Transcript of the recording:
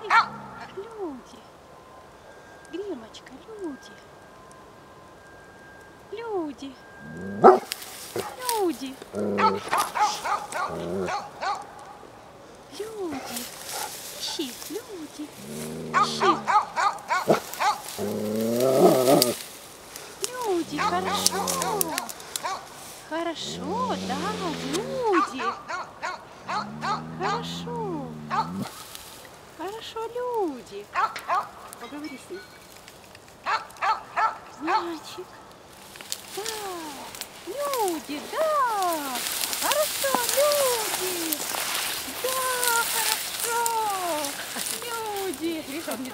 ты, люди. Гримочка, люди. Люди. Люди. Люди. Ищи, люди. Ищи. Люди, хорошо. Хорошо, да, люди. хорошо люди. Поговори с ним. Мальчик. Да, люди, да. Хорошо, люди. Да, хорошо. Люди. Видишь, он не